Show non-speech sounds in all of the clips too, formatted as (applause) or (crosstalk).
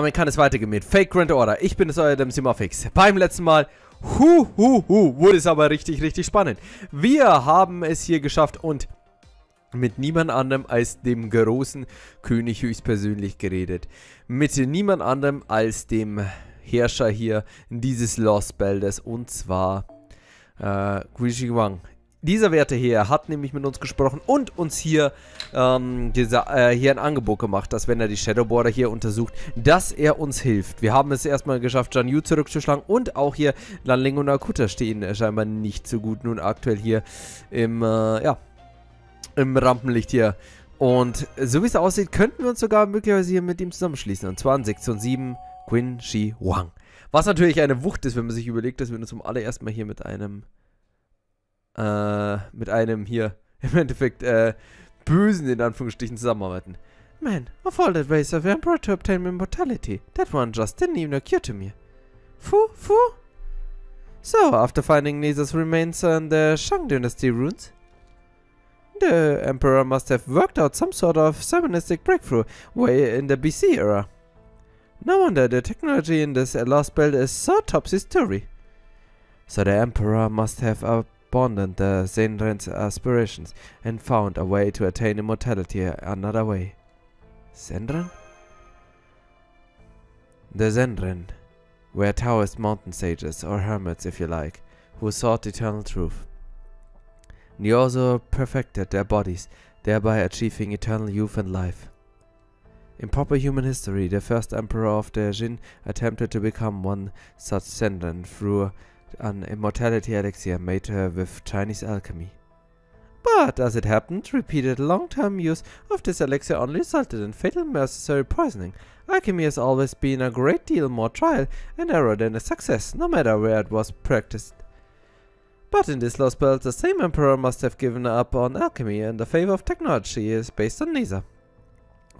Damit kann es weitergehen mit Fake Grand Order. Ich bin es euer Demsimorphix. Beim letzten Mal, hu, hu, hu, wurde es aber richtig, richtig spannend. Wir haben es hier geschafft und mit niemand anderem als dem großen König höchstpersönlich geredet. Mit niemand anderem als dem Herrscher hier dieses Lost Beldes und zwar äh, Guishi Wang. Dieser Werte hier hat nämlich mit uns gesprochen und uns hier, ähm, dieser, äh, hier ein Angebot gemacht, dass wenn er die Shadowborder hier untersucht, dass er uns hilft. Wir haben es erstmal geschafft, Jan Yu zurückzuschlagen und auch hier Lanling und Akuta stehen scheinbar nicht so gut nun aktuell hier im, äh, ja, im Rampenlicht hier. Und so wie es aussieht, könnten wir uns sogar möglicherweise hier mit ihm zusammenschließen. Und zwar in Sektion 7, Qin Shi Wang. Was natürlich eine Wucht ist, wenn man sich überlegt, dass wir uns zum allerersten Mal hier mit einem, äh, mit einem hier, (laughs) im Endeffekt, äh, Bösen in Anführungsstrichen zusammenarbeiten. Man, of all the ways of Emperor to obtain immortality, that one just didn't even occur to me. Fu, fu? So, after finding Nezha's remains on the Shang Dynasty ruins, The Emperor must have worked out some sort of shamanistic breakthrough way in the BC era. No wonder the technology in this lost belt is so topsy-turvy. So the Emperor must have abandoned the Xianren's aspirations and found a way to attain immortality another way. Xianren? The Xianren were Taoist mountain sages, or hermits if you like, who sought eternal truth. They also perfected their bodies, thereby achieving eternal youth and life. In proper human history, the first emperor of the Qin attempted to become one such Xianren through an immortality elixir made her with Chinese alchemy. But, as it happened, repeated long-term use of this elixir only resulted in fatal mercury poisoning. Alchemy has always been a great deal more trial and error than a success, no matter where it was practiced. But in this lost belt, the same emperor must have given up on alchemy and the favor of technology is based on Nezha.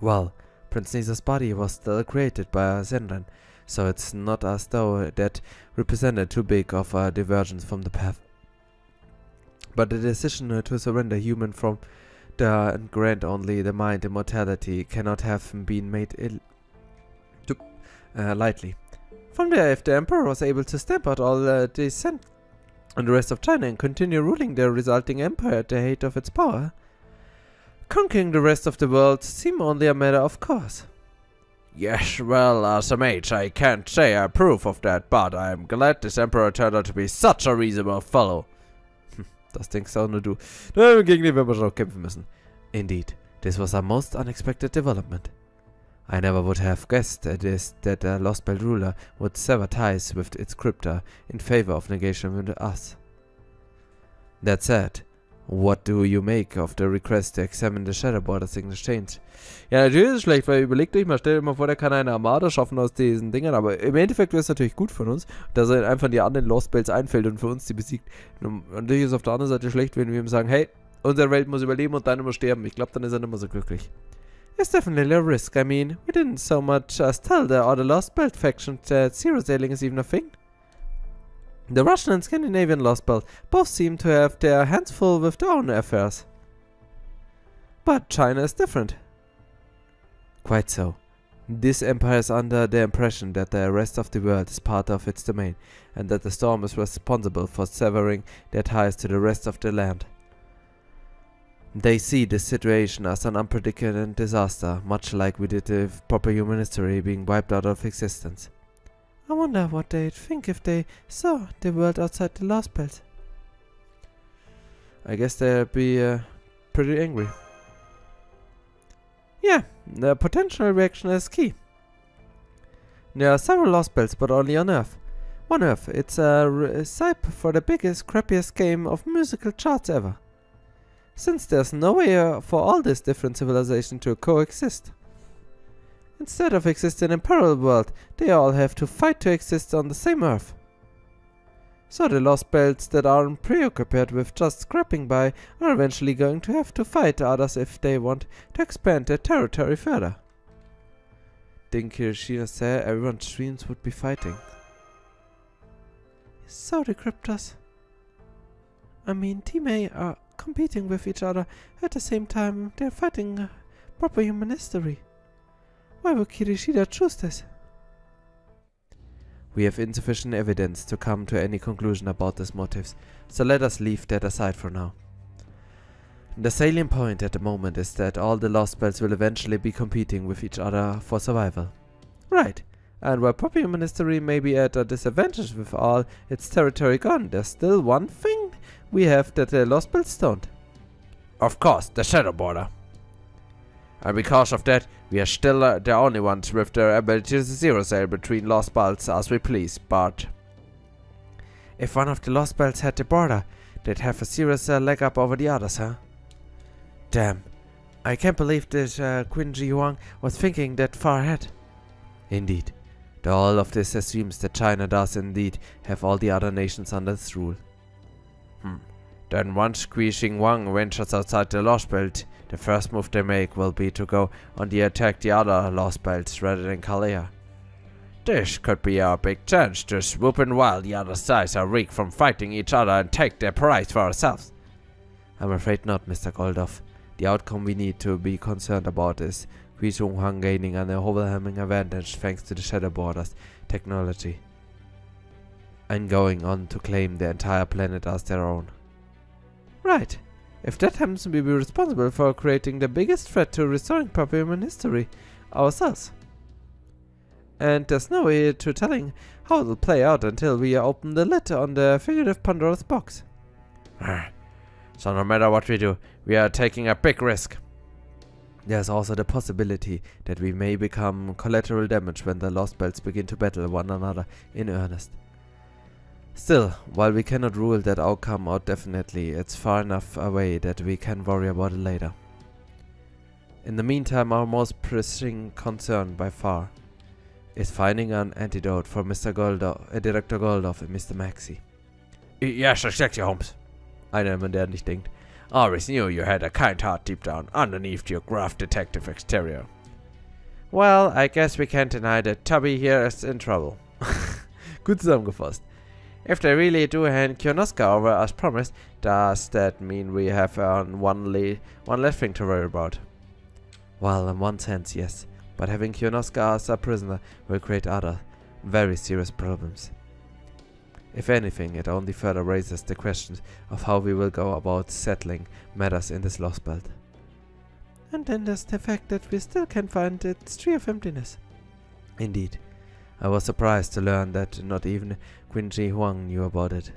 Well, Prince Nezha's body was still created by Xianren, so it's not as though that represented too big of a divergence from the path. But the decision to surrender human from the and grant only the mind immortality cannot have been made to, uh, lightly. From there, if the emperor was able to stamp out all uh, dissent and the rest of China and continue ruling the resulting empire at the height of its power, conquering the rest of the world seemed only a matter of course. Yes, well, uh, as a mage, I can't say I approve of that, but I am glad this Emperor turned out to be such a reasonable fellow. Hm, das denkst auch nur du. Gegen den werden wir schon noch kämpfen müssen. Indeed, this was a most unexpected development. I never would have guessed this, that the Lost Belt ruler would sever ties with its Crypter in favor of negation with us. That said, what do you make of the request to examine the Shadow Borders in exchange? Ja, natürlich ist es schlecht, weil überlegt euch mal, stellt euch mal vor, der kann eine Armada schaffen aus diesen Dingern, aber im Endeffekt wäre es natürlich gut von uns, dass er einfach die anderen Lost Belts einfällt und für uns die besiegt. Natürlich ist es auf der anderen Seite schlecht, wenn wir ihm sagen, hey, unsere Welt muss überleben und deine muss sterben. Ich glaube, dann ist er nicht mehr so glücklich. It's definitely a risk. I mean, we didn't so much as tell the other Lost Belt faction that zero sailing is even a thing. The Russian and Scandinavian Lost Belt both seem to have their hands full with their own affairs. But China is different. Quite so. This empire is under the impression that the rest of the world is part of its domain, and that the storm is responsible for severing their ties to the rest of the land. They see this situation as an unpredicted disaster, much like we did with proper human history being wiped out of existence. I wonder what they'd think if they saw the world outside the Lost Belt. I guess they'd be uh, pretty angry. Yeah, the potential reaction is key. There are several Lost Belts, but only on Earth. One Earth, it's a recipe for the biggest, crappiest game of musical charts ever since there's no way uh, for all these different civilizations to coexist. Instead of existing in parallel world, they all have to fight to exist on the same Earth. So the lost belts that aren't preoccupied with just scrapping by are eventually going to have to fight others if they want to expand their territory further. Didn't Kirschtaria say everyone's dreams would be fighting? So the Crypters. I mean, Team A are competing with each other. At the same time, they're fighting uh, proper human history. Why would Kirschtaria choose this? We have insufficient evidence to come to any conclusion about these motives, so let us leave that aside for now. The salient point at the moment is that all the Lost Belts will eventually be competing with each other for survival. Right, and while Poppy Ministry may be at a disadvantage with all its territory gone, there's still one thing we have that the Lost Belts don't. Of course, the Shadow Border. And because of that, we are still uh, the only ones with the ability to zero sail between Lost Belts as we please, but... If one of the Lost Belts had the border, they'd have a serious uh, leg up over the others, huh? Damn. I can't believe that uh, Qin Shi Huang was thinking that far ahead. Indeed. Though all of this assumes that China does indeed have all the other nations under its rule. Hmm. Then once Qin Shi Huang ventures outside the Lost Belt, the first move they make will be to go on the attack the other Lost Belts rather than Chaldea. This could be our big chance to swoop in while the other sides are weak from fighting each other and take their prize for ourselves. I'm afraid not, Mr. Gordolf. The outcome we need to be concerned about is Shi Huang gaining an overwhelming advantage thanks to the Shadow Borders technology and going on to claim the entire planet as their own. Right. If that happens we will be responsible for creating the biggest threat to restoring proper human history ourselves. And there's no way to telling how it'll play out until we open the lid on the figurative Pandora's box. Ah, so no matter what we do, we are taking a big risk. There's also the possibility that we may become collateral damage when the Lost Belts begin to battle one another in earnest. Still, while we cannot rule that outcome out definitely, it's far enough away that we can worry about it later. In the meantime, our most pressing concern by far is finding an antidote for Mr. Gordolf, äh, eh, Director Gordolf and Mr. Maxi. Yes, exactly, Holmes. Einer, der nicht denkt. Always knew you had a kind heart deep down, underneath your gruff detective exterior. Well, I guess we can't deny that Tubby here is in trouble. (laughs) Gut zusammengefasst. If they really do hand Koyanskaya over as promised, does that mean we have uh, one, one less thing to worry about? Well, in one sense, yes. But having Koyanskaya as a prisoner will create other, very serious problems. If anything, it only further raises the questions of how we will go about settling matters in this Lost Belt. And then there's the fact that we still can't find its tree of emptiness. Indeed. I was surprised to learn that not even Qin Shi Huang knew about it.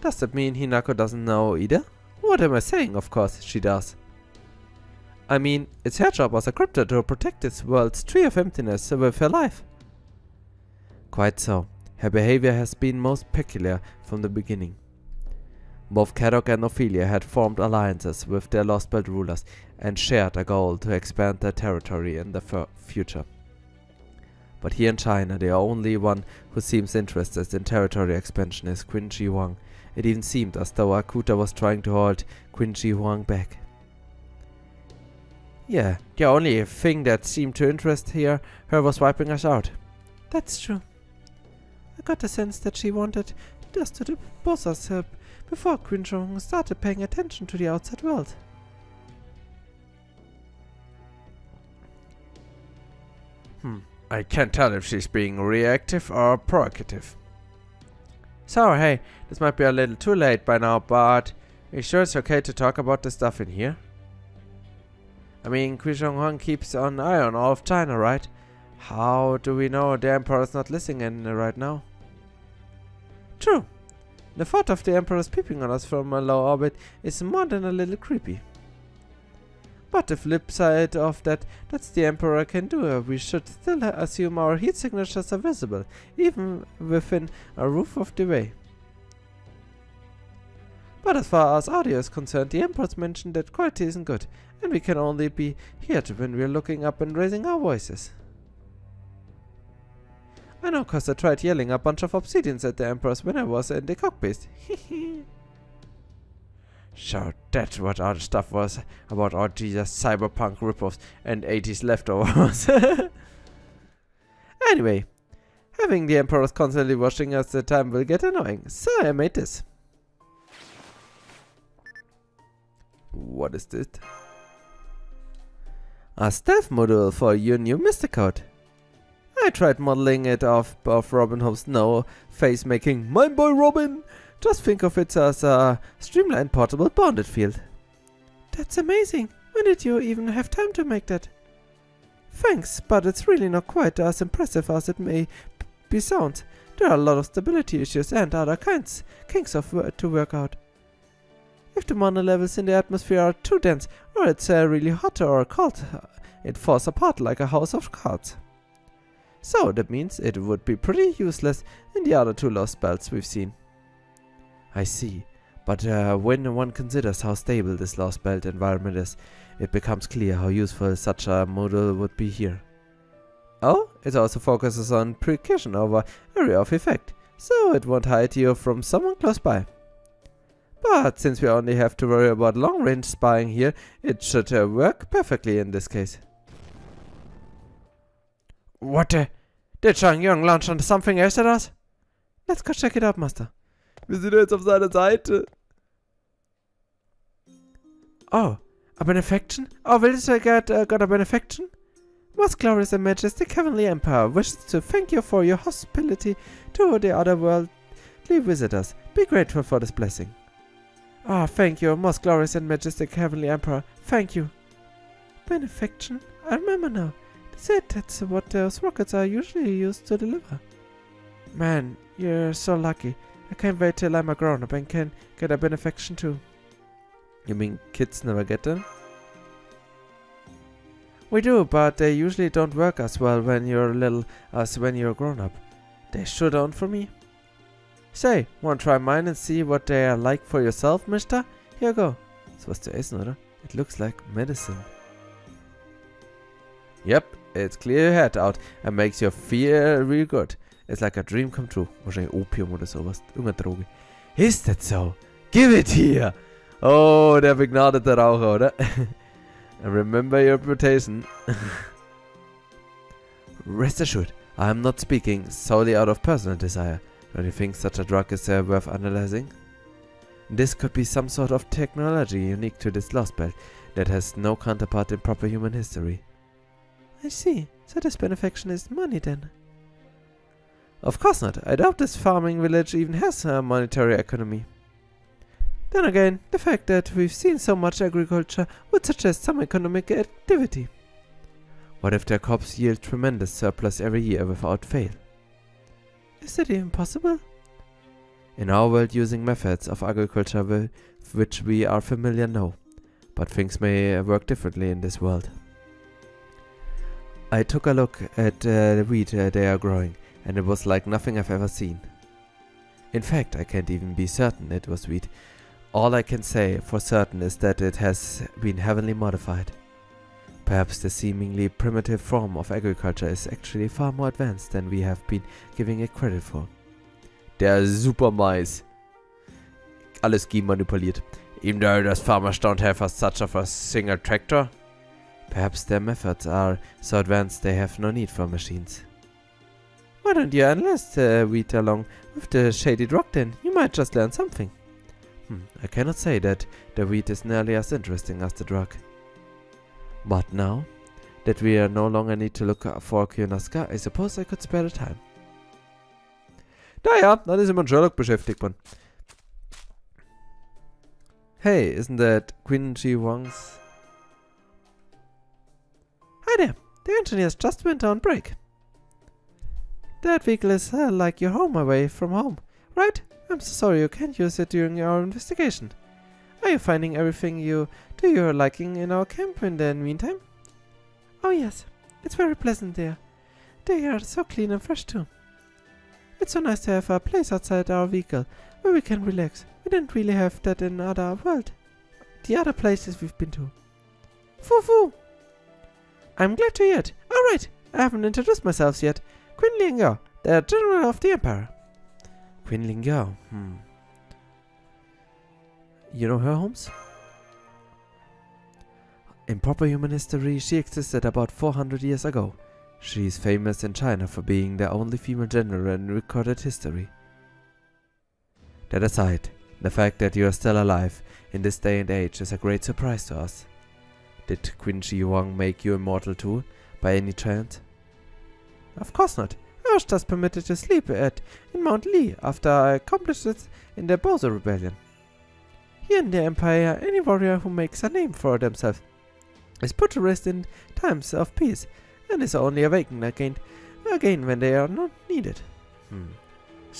Does that mean Hinako doesn't know either? What am I saying? Of course, she does. I mean, it's her job as a Crypter to protect this world's tree of emptiness with her life. Quite so. Her behavior has been most peculiar from the beginning. Both Kadoc and Ophelia had formed alliances with their Lost Belt rulers and shared a goal to expand their territory in the future. But here in China, the only one who seems interested in territory expansion is Qin Shi Huang. It even seemed as though Akuta was trying to hold Qin Shi Huang back. Yeah, the only thing that seemed to interest here her was wiping us out. That's true. I got the sense that she wanted just to boss us uh, before Qin Shi Huang started paying attention to the outside world. Hmm. I can't tell if she's being reactive or proactive. So, hey, this might be a little too late by now, but are you sure it's okay to talk about the stuff in here? I mean, Shi Huang keeps an eye on all of China, right? How do we know the Emperor's not listening in right now? True. The thought of the Emperor's peeping on us from a low orbit is more than a little creepy. But the flip side of that, that's the Emperor can do. We should still assume our heat signatures are visible, even within a roof of the way. But as far as audio is concerned, the Emperor's mentioned that quality isn't good, and we can only be heard when we're looking up and raising our voices. I know cause I tried yelling a bunch of obsidians at the Emperors when I was in the cockpit. (laughs) So that's what the stuff was about all these cyberpunk ripoffs and 80s leftovers. (laughs) anyway, having the emperors constantly watching us the time will get annoying, so I made this. What is this? A staff module for your new Mystic Code. I tried modeling it off of Robin Hood's no face making my boy Robin. Just think of it as a streamlined portable bounded field. That's amazing. When did you even have time to make that? Thanks, but it's really not quite as impressive as it may be sound. There are a lot of stability issues and other kinds kinks of work to work out. If the mana levels in the atmosphere are too dense, or it's uh, really hot or cold, it falls apart like a house of cards. So that means it would be pretty useless in the other two lost belts we've seen. I see, but uh, when one considers how stable this lost belt environment is, it becomes clear how useful such a model would be here. Oh, it also focuses on precaution over area of effect, so it won't hide you from someone close by. But since we only have to worry about long-range spying here, it should uh, work perfectly in this case. What the? Did Shang Yung launch something else at us? Let's go check it out, Master. Wir sind jetzt auf seiner Seite. Oh, a benefaction? Oh, willst du get, uh, got a benefaction? Most glorious and majestic heavenly emperor wishes to thank you for your hospitality to the other worldly visitors. Be grateful for this blessing. Ah, oh, thank you, most glorious and majestic heavenly emperor. Thank you. Benefaction? I remember now. They said that's what those rockets are usually used to deliver. Man, you're so lucky. I can't wait till I'm a grown-up and can get a benefaction too. You mean kids never get them? We do, but they usually don't work as well when you're little as when you're grown up. They sure don't for me. Say, wanna try mine and see what they are like for yourself, mister? Here you go. Ist was zu essen, oder? It looks like medicine. Yep, it's clear your head out and makes you feel real good. It's like a dream come true. Wahrscheinlich Opium oder sowas. Irgendeine Droge. Is that so? Give it here! Oh, der begnadete Raucher, oder? (laughs) remember your reputation. (laughs) Rest assured, I am not speaking solely out of personal desire. Don't you think such a drug is uh, worth analyzing? This could be some sort of technology unique to this lost belt that has no counterpart in proper human history. I see. So this benefaction is money then? Of course not. I doubt this farming village even has a monetary economy. Then again, the fact that we've seen so much agriculture would suggest some economic activity. What if their crops yield tremendous surplus every year without fail? Is that even possible? In our world using methods of agriculture with which we are familiar no, but things may work differently in this world. I took a look at uh, the wheat uh, they are growing, and it was like nothing I've ever seen. In fact, I can't even be certain it was wheat. All I can say for certain is that it has been heavily modified. Perhaps the seemingly primitive form of agriculture is actually far more advanced than we have been giving it credit for. Der Supermais. Alles manipuliert. Even though those farmers don't have a such of a single tractor. Perhaps their methods are so advanced they have no need for machines. Why don't you enlist uh, wheat along with the shaded rock then? You might just learn something. Hmm, I cannot say that the wheat is nearly as interesting as the drug. But now that we are no longer need to look for Koyanskaya, I suppose I could spare the time. Naja, dann ist immer Sherlock beschäftigt, man. Hey, isn't that Queen Ji Wang's? Hi there, the engineers just went on break. That vehicle is uh, like your home away from home, right? I'm so sorry you can't use it during our investigation. Are you finding everything you do you're liking in our camp in the meantime? Oh yes, it's very pleasant there. They are so clean and fresh too. It's so nice to have a place outside our vehicle where we can relax. We didn't really have that in other world. The other places we've been to. Foo foo! I'm glad to hear it. Alright, I haven't introduced myself yet. Qin Liangyu, the General of the Empire. Qin Liangyu, hmm. You know her, Holmes? In proper human history, she existed about 400 years ago. She is famous in China for being the only female general in recorded history. That aside, the fact that you are still alive in this day and age is a great surprise to us. Did Qin Shi Huang make you immortal too, by any chance? Of course not. I was just permitted to sleep at in Mount Li after I accomplished it in the Bozhou Rebellion. Here in the Empire, any warrior who makes a name for themselves is put to rest in times of peace and is only awakened again, again when they are not needed. Hmm.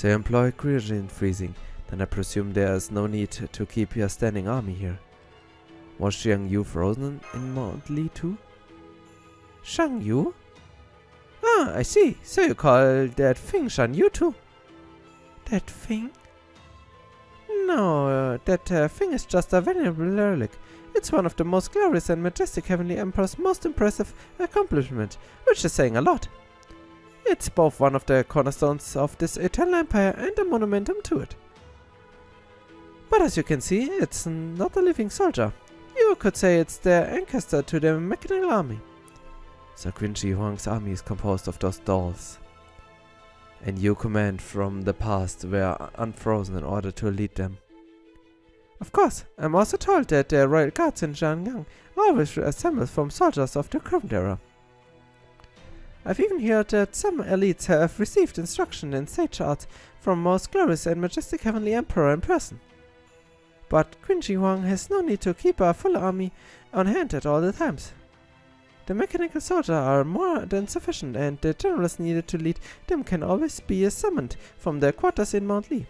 You employ cryogene freezing, then I presume there is no need to keep your standing army here. Was Xiang Yu frozen in Mount Li too? Xiang Yu? Ah, I see. So you call that thing Xiang Yu too? That thing? No, that uh, thing is just a venerable relic. It's one of the most glorious and majestic Heavenly Emperor's most impressive accomplishments, which is saying a lot. It's both one of the cornerstones of this eternal empire and a monumentum to it. But as you can see, it's not a living soldier. You could say it's the ancestor to the mechanical army. Qin Shi Huang's army is composed of those dolls. And you command from the past were unfrozen in order to lead them. Of course, I'm also told that the royal guards in Xianyang always assemble from soldiers of the current era. I've even heard that some elites have received instruction in sage art from most glorious and majestic heavenly emperor in person. But Qin Huang has no need to keep a full army on hand at all the times. The mechanical soldiers are more than sufficient and the generals needed to lead them can always be summoned from their quarters in Mount Li.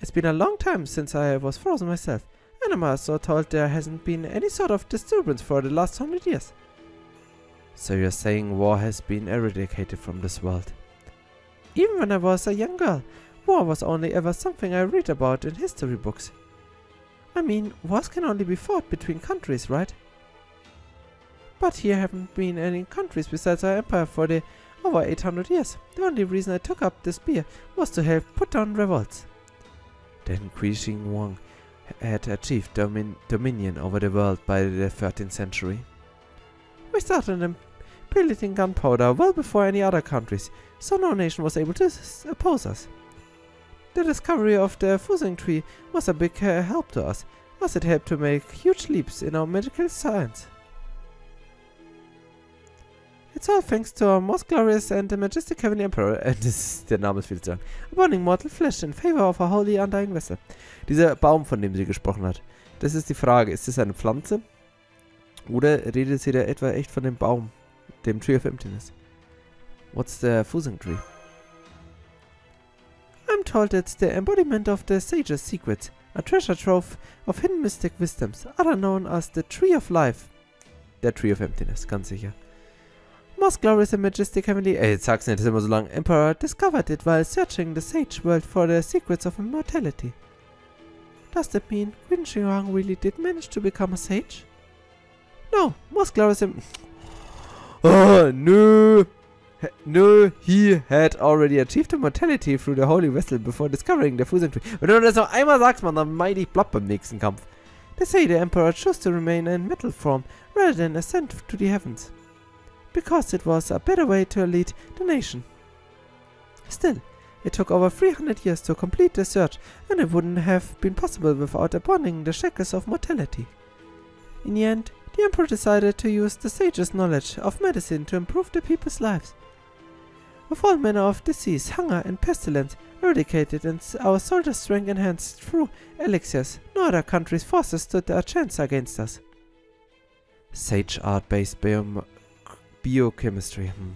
It's been a long time since I was frozen myself, and I'm also told there hasn't been any sort of disturbance for the last hundred years. So you're saying war has been eradicated from this world? Even when I was a young girl, war was only ever something I read about in history books. I mean, wars can only be fought between countries, right? But here haven't been any countries besides our empire for the over 800 years. The only reason I took up the spear was to help put down revolts. Then Qin Wang had achieved domin dominion over the world by the 13th century. We started piloting gunpowder well before any other countries, so no nation was able to oppose us. The discovery of the Fusang tree was a big uh, help to us, as it helped to make huge leaps in our medical science. All thanks to most glorious and majestic heavenly emperor, and (laughs) das ist, der Name ist viel zu lang, burning mortal flesh in favor of a holy undying vessel. Dieser Baum, von dem sie gesprochen hat, das ist die Frage, ist das eine Pflanze? Oder redet sie da etwa echt von dem Baum, dem Tree of Emptiness? What's the fusing tree? I'm told it's the embodiment of the sage's secrets, a treasure trove of hidden mystic wisdoms, other known as the Tree of Life. Der Tree of Emptiness, ganz sicher. Most glorious and majestic heavenly ey, jetzt sag's nicht, immer so lang. Emperor discovered it while searching the sage world for the secrets of immortality. Does that mean Qin Shi really did manage to become a sage? No, most glorious and... (sighs) Oh, no! No, he had already achieved immortality through the holy vessel before discovering the Fusang tree. Wenn du das noch einmal sagst, man, dann meide ich platt beim nächsten Kampf. They say the Emperor chose to remain in metal form rather than ascend to the heavens because it was a better way to lead the nation. Still, it took over 300 years to complete the search, and it wouldn't have been possible without abandoning the shackles of mortality. In the end, the Emperor decided to use the sage's knowledge of medicine to improve the people's lives. With all manner of disease, hunger, and pestilence eradicated and our soldiers' strength enhanced through elixirs, no other country's forces stood a chance against us. Sage art-based biom Biochemistry. Hmm.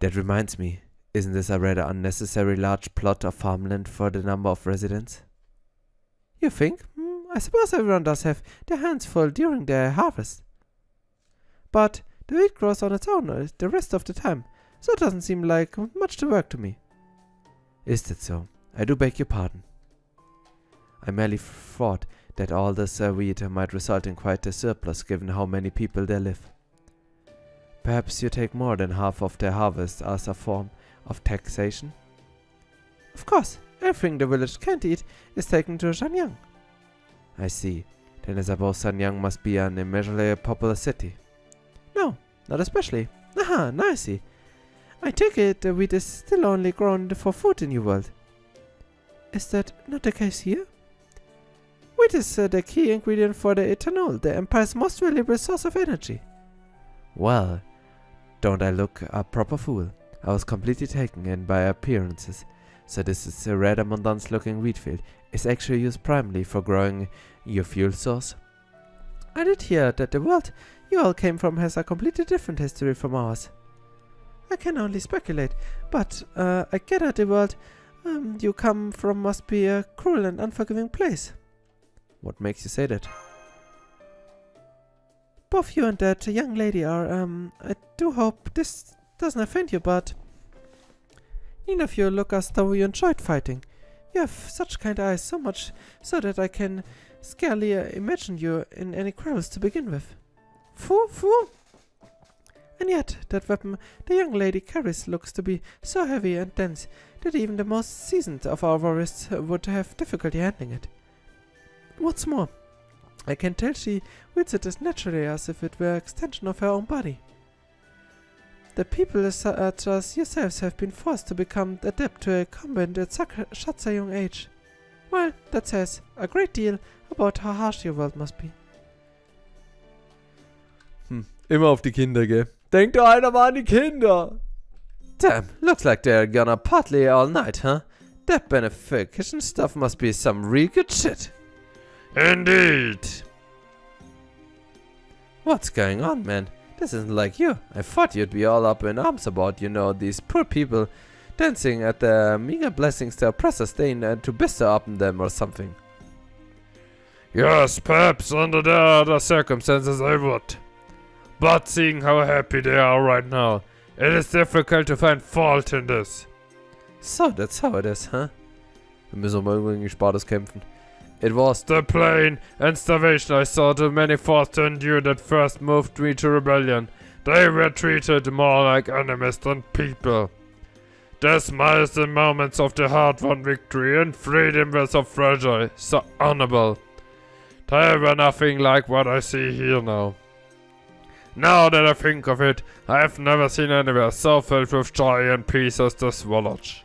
That reminds me, isn't this a rather unnecessary large plot of farmland for the number of residents? You think? Hmm, I suppose everyone does have their hands full during their harvest. But the wheat grows on its own uh, the rest of the time, so it doesn't seem like much to work to me. Is that so? I do beg your pardon. I merely thought that all this uh, wheat might result in quite a surplus given how many people there live. Perhaps you take more than half of their harvest as a form of taxation? Of course, everything the village can't eat is taken to Xianyang. I see. Then I suppose Xianyang must be an immeasurably popular city. No, not especially. Aha, now I see. I take it the wheat is still only grown for food in your world. Is that not the case here? Wheat is uh, the key ingredient for the ethanol, the Empire's most valuable source of energy. Well, Don't I look a proper fool? I was completely taken in by appearances. So this is a rather mundane looking wheat field. Is actually used primarily for growing your fuel source. I did hear that the world you all came from has a completely different history from ours. I can only speculate, but uh, I gather the world um, you come from must be a cruel and unforgiving place. What makes you say that? Both you and that young lady are, um, I do hope this doesn't offend you, but neither of you look as though you enjoyed fighting. You have such kind eyes, so much so that I can scarcely uh, imagine you in any quarrels to begin with. Foo, foo! And yet, that weapon the young lady carries looks to be so heavy and dense that even the most seasoned of our warriors would have difficulty handling it. What's more, I can tell she wields it as naturally as if it were an extension of her own body. The people such as yourselves have been forced to become adept to a combat at such a young age. Well, that says a great deal about how harsh your world must be. Hm, immer auf die Kinder, gell? Denkt doch einer mal an die Kinder! Damn, looks like they're gonna party all night, huh? That benefication stuff must be some real good shit. Indeed. What's going on, man? This isn't like you. I thought you'd be all up in arms about, you know, these poor people dancing at the meager blessings the oppressor stain and to bestow uh, upon them or something. Yes, perhaps under the other circumstances I would. But seeing how happy they are right now, it is difficult to find fault in this. So, that's how it is, huh? Wir müssen mal gegen Spartas kämpfen. It was the pain and starvation I saw too many forced to endure that first moved me to rebellion. They were treated more like enemies than people. Their smiles and moments of the hard-won victory and freedom were so fragile, so honorable. They were nothing like what I see here now. Now that I think of it, I have never seen anywhere so filled with joy and peace as this village.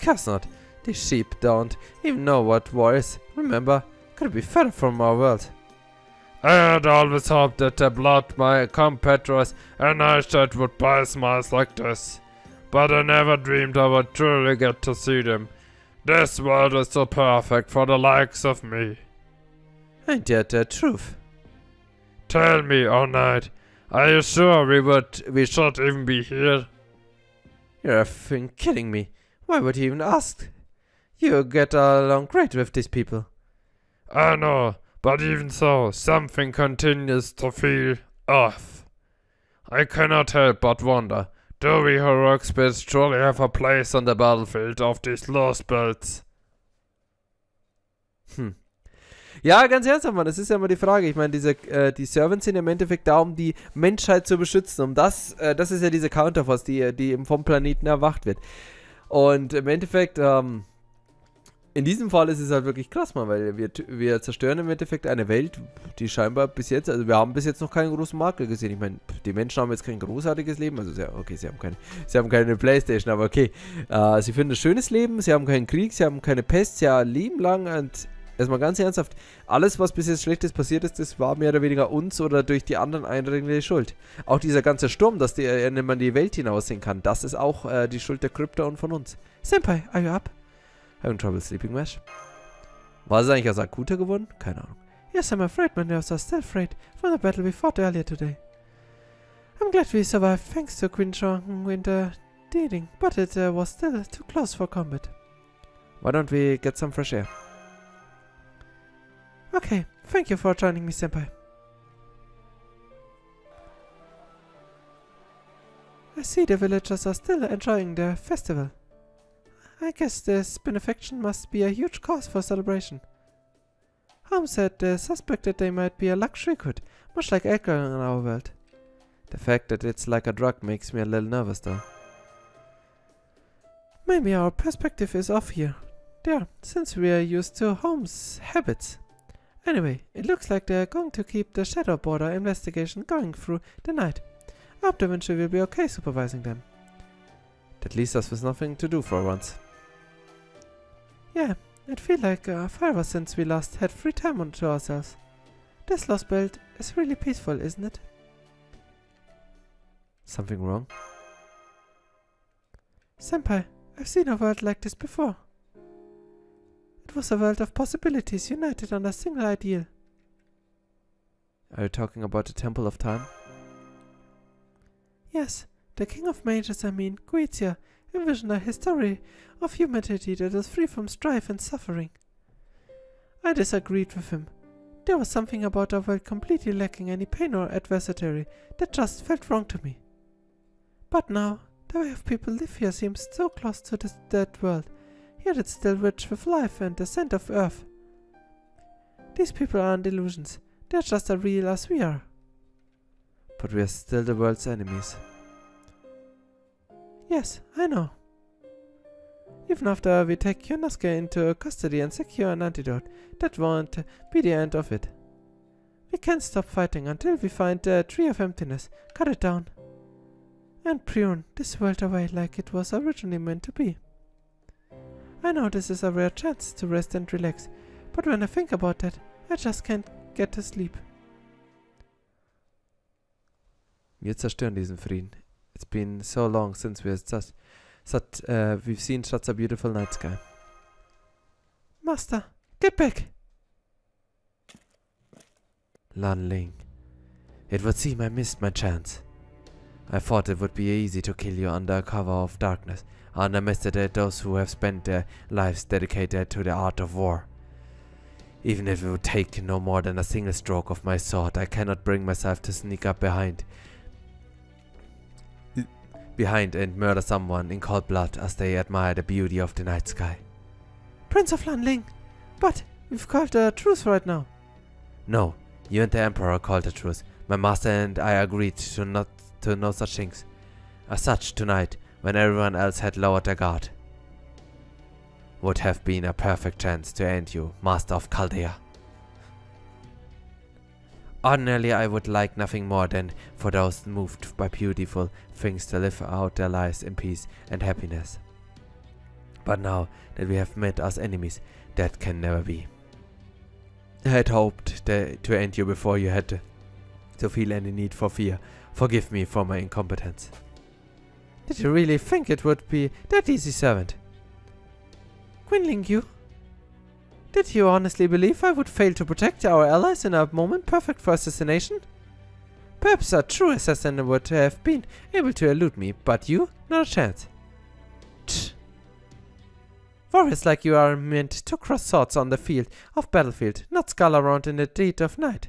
Guess not. These sheep don't even know what war is. Remember, could be further from our world. I had always hoped that the blood my compatriots and I shed would buy smiles like this. But I never dreamed I would truly get to see them. This world is so perfect for the likes of me. Ain't that the truth? Tell me, O knight, are you sure we would we should even be here? You're effing kidding me. Why would you even ask? You get along great with these people. I know, but even so, something continues to feel off. I cannot help but wonder, do we heroic spirits truly have a place on the battlefield of these lost belts? Hm. Ja, ganz ernsthaft, Mann, das ist ja immer die Frage. Ich meine, diese, äh, die Servants sind im Endeffekt da, um die Menschheit zu beschützen. Um das, äh, das ist ja diese Counterforce, die, die vom Planeten erwacht wird. Und im Endeffekt, ähm, in diesem Fall ist es halt wirklich krass, Mann, weil wir, wir zerstören im Endeffekt eine Welt, die scheinbar bis jetzt, also wir haben bis jetzt noch keinen großen Makel gesehen. Ich meine, die Menschen haben jetzt kein großartiges Leben, also sehr, okay, sie haben keine, sie haben keine Playstation, aber okay. Äh, sie führen ein schönes Leben, sie haben keinen Krieg, sie haben keine Pest, ja, Leben lang und erstmal ganz ernsthaft, alles, was bis jetzt Schlechtes passiert ist, das war mehr oder weniger uns oder durch die anderen Eindringlinge Schuld. Auch dieser ganze Sturm, dass die, äh, man die Welt hinaussehen kann, das ist auch äh, die Schuld der Krypta und von uns. Senpai, are you up? Having trouble sleeping, Mash? War eigentlich aus Akuta geworden? Keine Ahnung. Yes, I'm afraid my nerves are still frayed from the battle we fought earlier today. I'm glad we survived thanks to Queen Chong and uh, dealing, but it uh, was still too close for combat. Why don't we get some fresh air? Okay, thank you for joining me, Senpai. I see the villagers are still enjoying the festival. I guess this benefaction must be a huge cause for celebration. Holmes said the suspected they might be a luxury good, much like alcohol in our world. The fact that it's like a drug makes me a little nervous though. Maybe our perspective is off here. There, since we are used to Holmes' habits. Anyway, it looks like they're going to keep the Shadow Border investigation going through the night. I hope Vinci will be okay supervising them. That leaves us with nothing to do for once. Yeah, it feels like uh, forever since we last had free time to ourselves. This lost belt is really peaceful, isn't it? Something wrong? Senpai, I've seen a world like this before. It was a world of possibilities united under a single ideal. Are you talking about the Temple of Time? Yes, the King of Mages, I mean, Goetia, envisioned a history of humanity that is free from strife and suffering. I disagreed with him. There was something about our world completely lacking any pain or adversity that just felt wrong to me. But now, the way of people live here seems so close to this dead world, yet it's still rich with life and the scent of earth. These people aren't illusions, they're just as real as we are. But we are still the world's enemies. Yes, I know. Even after uh, we take Yonosuke into custody and secure an antidote, that won't be the end of it. We can't stop fighting until we find the Tree of Emptiness, cut it down, and prune this world away like it was originally meant to be. I know this is a rare chance to rest and relax, but when I think about that, I just can't get to sleep. Wir zerstören diesen Frieden. It's been so long since we're just, such, uh, we've seen such a beautiful night sky. Master, get back! Lan Ling. It would seem I missed my chance. I thought it would be easy to kill you under cover of darkness, underestimated those who have spent their lives dedicated to the art of war. Even if it would take no more than a single stroke of my sword, I cannot bring myself to sneak up behind behind and murder someone in cold blood as they admire the beauty of the night sky. Prince of Lan Ling! But we've called a truce right now. No, you and the Emperor called a truce. My master and I agreed to not to no such things. As such, tonight, when everyone else had lowered their guard, would have been a perfect chance to end you, Master of Chaldea. Ordinarily, I would like nothing more than for those moved by beautiful things to live out their lives in peace and happiness. But now that we have met as enemies, that can never be. I had hoped to end you before you had to, to feel any need for fear. Forgive me for my incompetence. Did you really think it would be that easy, servant? Qin Liangyu? Did you honestly believe I would fail to protect our allies in a moment perfect for assassination? Perhaps a true assassin would have been able to elude me, but you? Not a chance. Tch. Warriors like you are meant to cross swords on the field of battlefield, not scull around in the dead of night.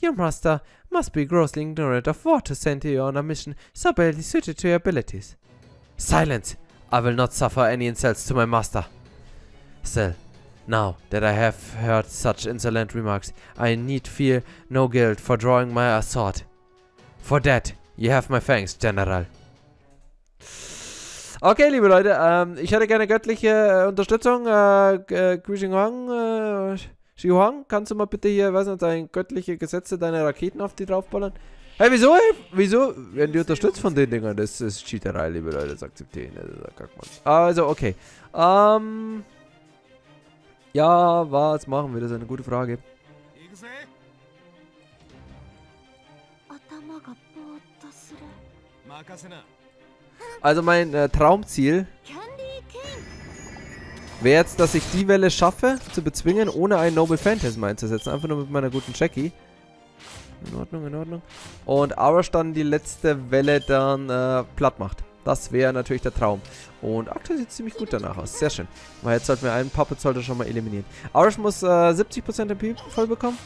Your master must be grossly ignorant of war to send you on a mission so badly suited to your abilities. Silence! I will not suffer any insults to my master. Still, now that I have heard such insolent remarks, I need fear no guilt for drawing my sword. For that, you have my thanks, General. Okay, liebe Leute, ähm, ich hätte gerne göttliche äh, Unterstützung. Äh, äh, Huang, äh, Xi Huang, kannst du mal bitte hier, weiß nicht, deine göttliche Gesetze, deine Raketen auf die draufballern? Hey, wieso, ey? Wieso werden die unterstützt von den Dingern? Das ist Cheaterei, liebe Leute, das akzeptiere ich nicht. Also, okay. Ähm... Ja, was machen wir? Das ist eine gute Frage. Also mein äh, Traumziel wäre jetzt, dass ich die Welle schaffe, zu bezwingen, ohne einen Noble Phantasm einzusetzen. Einfach nur mit meiner guten Jackie. In Ordnung, in Ordnung. Und Arash dann die letzte Welle dann äh, platt macht. Das wäre natürlich der Traum. Und aktuell sieht es ziemlich gut danach aus. Sehr schön. Weil jetzt sollten wir einen Puppet sollte schon mal eliminieren. Arash muss äh, 70% MP voll bekommen.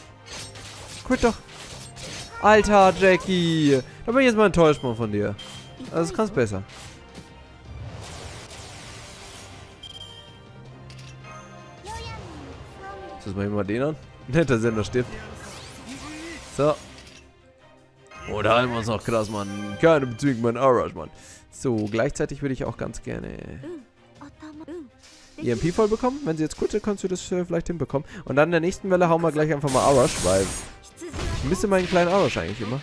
Quit doch. Alter, Jackie. Da bin ich jetzt mal enttäuscht von dir. Also, kannst besser. Das mal mal den an. Nicht, dass er noch stirbt. So. Oh, da halten wir uns noch krass, Mann. Keine bezüglich meinen Arash, Mann. So, gleichzeitig würde ich auch ganz gerne EMP voll bekommen. Wenn sie jetzt kurz ist, kannst du das äh, vielleicht hinbekommen. Und dann in der nächsten Welle hauen wir gleich einfach mal Arash, weil ich misse meinen kleinen Arash eigentlich immer.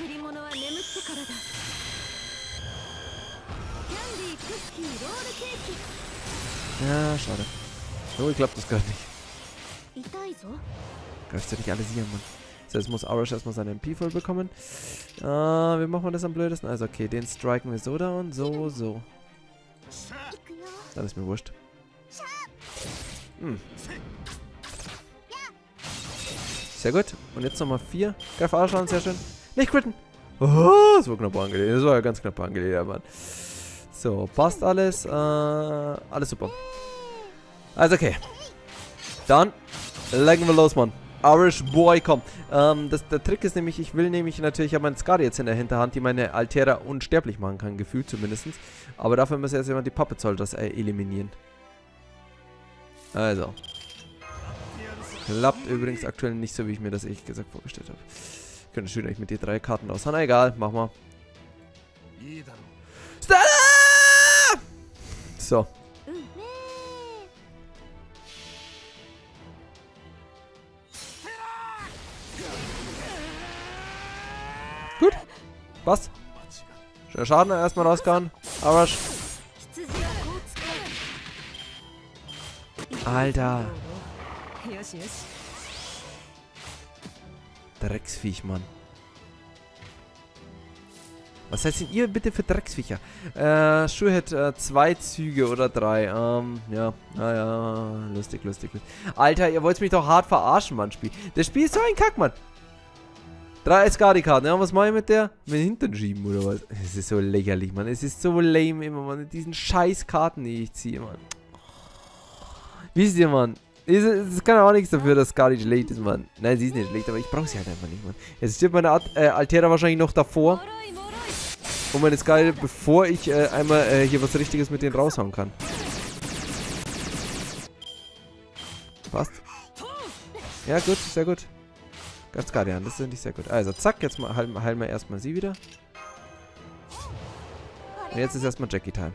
Ja, schade. So, ich glaube das gerade nicht. Greifst du dich alles hier, Mann. So, jetzt muss Arash erstmal seine MP voll bekommen. Äh, wie machen wir das am blödesten? Also, okay, den striken wir so da und so, so. Dann ist mir wurscht. Hm. Sehr gut. Und jetzt nochmal vier. Greif Arash an, sehr schön. Nicht quitten! Oh, das war knapp angelegt. Das war ja ganz knapp angelegt, Mann. So, passt alles. Äh, alles super. Also, okay. Dann legen wir los, Mann. Irish Boy, komm. Ähm, das, der Trick ist nämlich, ich will nämlich natürlich, ich habe meinen Skadi jetzt in der Hinterhand, die meine Altera unsterblich machen kann, gefühlt zumindest. Aber dafür muss erst jemand die Puppet soll das äh, eliminieren. Also. Klappt übrigens aktuell nicht so, wie ich mir das ehrlich gesagt vorgestellt habe. Ich könnte schön eigentlich mit die drei Karten aus. Na egal, mach mal. Stella! So. Passt. Schöner Schaden erstmal rausgehauen. Arash. Alter. Drecksviech, Mann. Was heißt denn ihr bitte für Drecksviecher? Äh, Schuh hat äh, zwei Züge oder drei. Ähm, ja. Naja, lustig, lustig, lustig. Alter, ihr wollt mich doch hart verarschen, Mann, Spiel. Das Spiel ist so ein Kack, Mann. Drei Skadi-Karten, ja, was mache ich mit der? Mit den Hintern schieben, oder was? Es ist so lächerlich, Mann. Es ist so lame immer, Mann. Mit diesen scheiß Karten, die ich ziehe, Mann. Wisst ihr, Mann? Es kann auch nichts dafür, dass Skadi schlecht ist, Mann. Nein, sie ist nicht schlecht, aber ich brauche sie halt einfach nicht, Mann. Jetzt stirbt meine Art, äh, Altera wahrscheinlich noch davor. Und meine Skadi, bevor ich äh, einmal äh, hier was Richtiges mit denen raushauen kann. Passt. Ja, gut, sehr gut. Ganz Guardian, das finde ich sehr gut. Also, zack, jetzt mal, heilen, heilen wir erstmal sie wieder. Und jetzt ist erstmal Jackie-Time.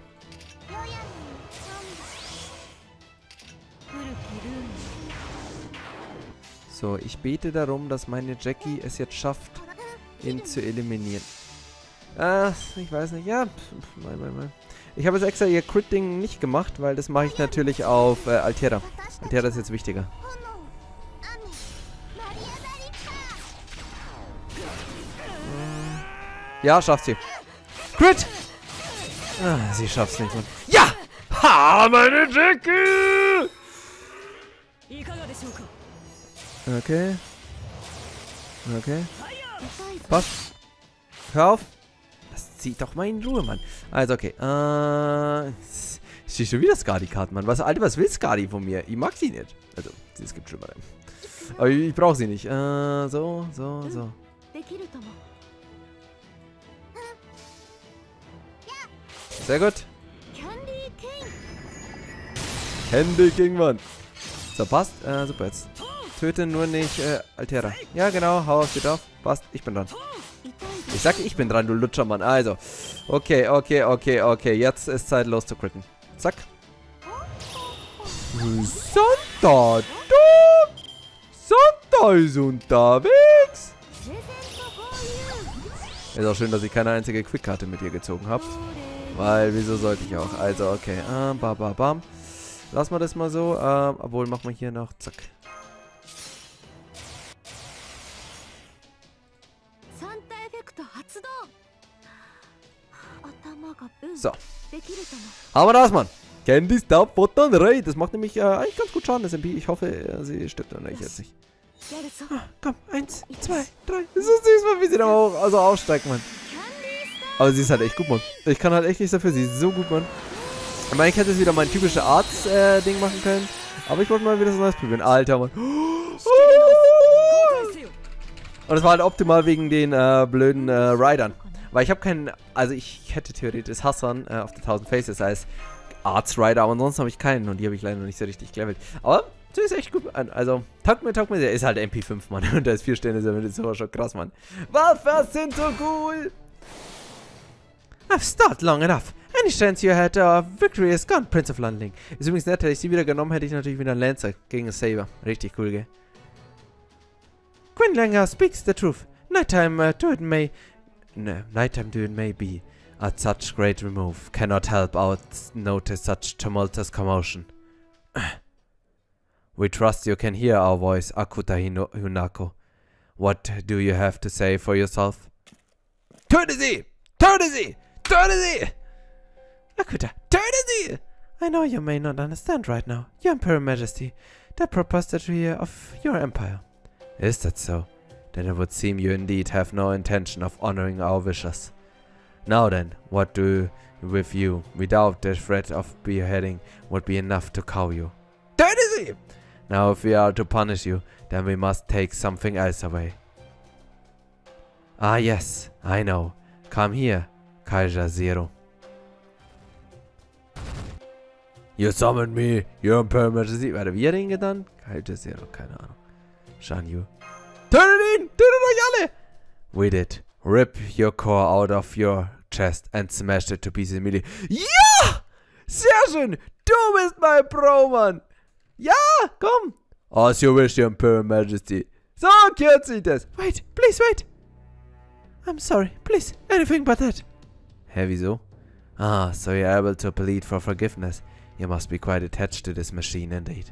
So, ich bete darum, dass meine Jackie es jetzt schafft, ihn zu eliminieren. Ah, ich weiß nicht. Ja, mein, mein, mein. Ich habe jetzt extra ihr Crit-Ding nicht gemacht, weil das mache ich natürlich auf äh, Altera. Altera ist jetzt wichtiger. Ja, schafft sie. Crit! Ah, sie schafft's nicht. Mann. Ja! Ha, meine Jackie! Okay. Okay. Passt. Hör auf. Das zieht doch mal in Ruhe, Mann. Also, okay. Äh. Steht schon wieder Skadi-Karten, Mann. Was, Alter, was will Skadi von mir? Ich mag sie nicht. Also, es gibt schlimmere. Aber ich, ich brauche sie nicht. Äh, so, so, so. Sehr gut. Candy King, Mann. So, passt. Äh, super jetzt. Töte nur nicht äh, Altera. Ja, genau. Hau auf sie drauf. Passt. Ich bin dran. Ich sag, ich bin dran, du Lutscher, Mann. Also. Okay, okay, okay, okay. Jetzt ist Zeit, los zu critten. Zack. Santa, du! Santa ist unterwegs! Ist auch schön, dass ich keine einzige Quick-Karte mit ihr gezogen habe. Weil, wieso sollte ich auch? Also, okay. Ähm, bam, bam, bam. Lassen wir das mal so. Ähm, obwohl, machen wir hier noch. Zack. So. Haben wir das, Mann. Candy Stop Photon Ray. Das macht nämlich äh, eigentlich ganz gut Schaden, das MP. Ich hoffe, äh, sie stirbt dann nicht jetzt nicht. Ah, komm, eins, zwei, drei. Das ist süß, Mann, wie sie da auch also aufsteigt, Mann. Aber sie ist halt echt gut, Mann. Ich kann halt echt nichts dafür. Sie ist so gut, Mann. Ich meine, ich hätte jetzt wieder mein typisches Arzt-Ding äh, machen können. Aber ich wollte mal wieder so Neues probieren. Alter, Mann. Und das war halt optimal wegen den äh, blöden äh, Riders. Weil ich habe keinen, also ich hätte theoretisch Hassan äh, auf der 1000 Faces als Arts Rider, aber ansonsten habe ich keinen und die habe ich leider noch nicht so richtig gelevelt. Aber das ist echt gut. Also, taugt mir, taugt mir sehr. Ist halt MP5, Mann. (laughs) Und da ist 4 Sterne, das ist aber schon krass, Mann. Waffen sind so cool! I've stalled long enough. Any chance you had of victory is gone, Prince of Lanling. Ist übrigens nett, hätte ich sie wieder genommen, hätte ich natürlich wieder einen Lancer gegen Saber. Richtig cool, gell? Qin Liangyu speaks the truth. Nighttime uh, to it may... No, nighttime to it may be. At such great remove. Cannot help out notice such tumultuous commotion. (clears throat) We trust you can hear our voice, Akuta Hinako. What do you have to say for yourself? Töte sie! Töte sie! Töte sie! Akuta, sie! I know you may not understand right now, Your Imperial Majesty, the preposterity of your empire. Is that so? Then it would seem you indeed have no intention of honoring our wishes. Now then, what do with you, without the threat of beheading, would be enough to cow you? Sie! Now if we are to punish you, then we must take something else away. Ah yes, I know. Come here, Kaiser Zero. You summoned me, your Imperial Majesty. Warte, wie hat er ihn genannt? Kaiser Zero, keine Ahnung. Shan Yu. Tötet ihn! Tötet euch alle! We did. Rip your core out of your chest and smash it to pieces immediately. Ja! Sehr schön! Du bist mein Pro-Mann! Ja, komm! As you wish, your Imperial Majesty. So kürzt sich das. Wait, please wait. I'm sorry, please, anything but that. Hä, wieso? Ah, so you're able to plead for forgiveness. You must be quite attached to this machine indeed.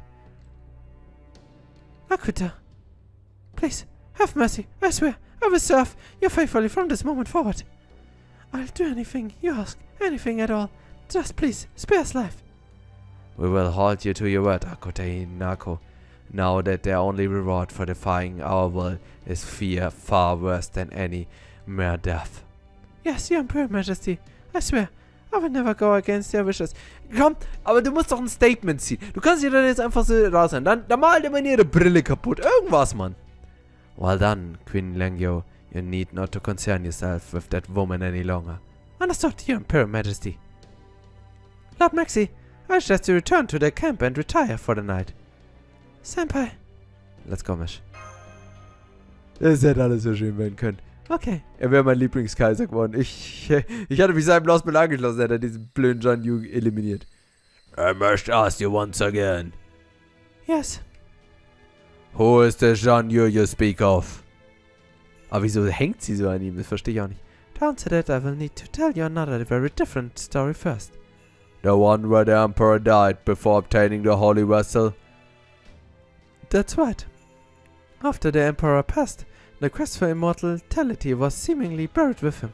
Akuta, please, have mercy. I swear, I will serve you faithfully from this moment forward. I'll do anything you ask, anything at all. Just please, spare his life. We will hold you to your word, Akuta Hinako. Now that their only reward for defying our will is fear far worse than any mere death. Yes, your Imperial Majesty. I swear, I will never go against your wishes. Komm, aber du musst doch ein Statement ziehen. Du kannst dir dann jetzt einfach so raus sein. Dann, dann mal dir mal ihre Brille kaputt. Irgendwas, Mann. Well done, Queen Lengyo. You need not to concern yourself with that woman any longer. Understood, your Imperial Majesty. Lord Maxi, I suggest you return to the camp and retire for the night. Senpai. Let's go, Mish. Das hätte alles so schön werden können. Okay. Er wäre mein Lieblingskaiser geworden. Ich, (laughs) ich hatte mich seinem Lost Bill angeschlossen, hätte er diesen blöden John Yu eliminiert. I must ask you once again. Yes. Who is the Jean Yu you speak of? Aber wieso hängt sie so an ihm? Das verstehe ich auch nicht. To answer that, I will need to tell you another very different story first. The one where the Emperor died before obtaining the Holy Vessel? That's right. After the Emperor passed, the quest for immortality was seemingly buried with him.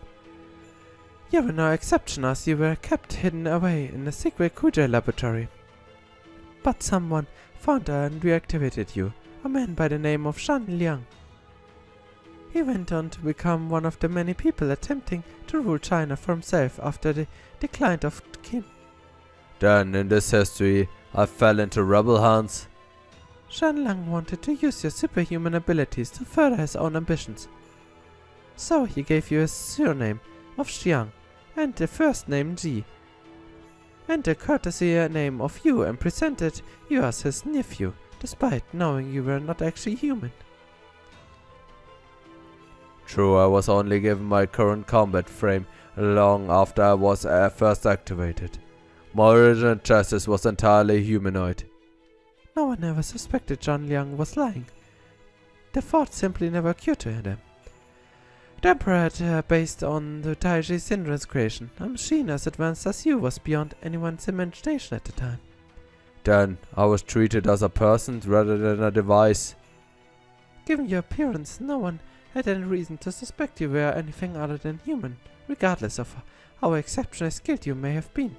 You were no exception as you were kept hidden away in a secret Kujai laboratory. But someone found and reactivated you, a man by the name of Zhang Liang. He went on to become one of the many people attempting to rule China for himself after the decline of Qin. Then, in this history, I fell into rebel hands. Zhang Liang wanted to use your superhuman abilities to further his own ambitions. So he gave you a surname of Xiang and the first name Ji, and the courtesy name of Yu and presented you as his nephew, despite knowing you were not actually human. True, I was only given my current combat frame long after I was uh, first activated. My original chassis was entirely humanoid. No one ever suspected Zhang Liang was lying. The thought simply never occurred to them. The Emperor had uh, based on the Taiji Syndrome's creation. A machine as advanced as you was beyond anyone's imagination at the time. Then, I was treated as a person rather than a device. Given your appearance, no one had any reason to suspect you were anything other than human, regardless of how exceptionally skilled you may have been.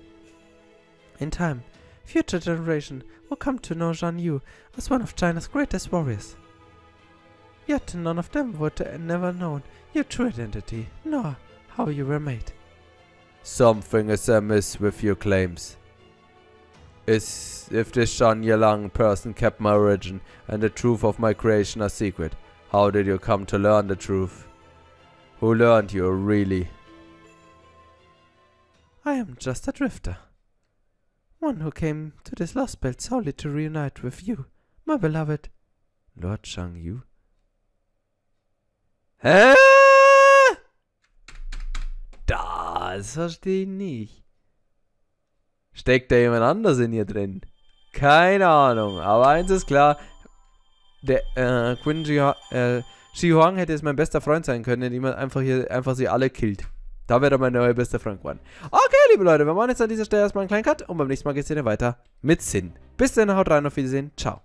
In time, future generation will come to know Xiang Yu as one of China's greatest warriors. Yet none of them would uh, never known your true identity, nor how you were made. Something is amiss with your claims. Is if this Zhang Liang person kept my origin and the truth of my creation a secret, how did you come to learn the truth? Who learned you, really? I am just a drifter. One who came to this lost belt solely to reunite with you, my beloved. Lord Shang Yu? Hä? Das verstehe ich nicht. Steckt da jemand anders in ihr drin? Keine Ahnung, aber eins ist klar. Der, äh, Quinn Ji, äh, Huang hätte jetzt mein bester Freund sein können, indem er einfach hier, einfach sie alle killt. Da wäre mein neuer bester Freund geworden. Okay, liebe Leute, wir machen jetzt an dieser Stelle erstmal einen kleinen Cut und beim nächsten Mal geht es hier weiter mit Sinn. Bis dann, haut rein, auf Wiedersehen, ciao.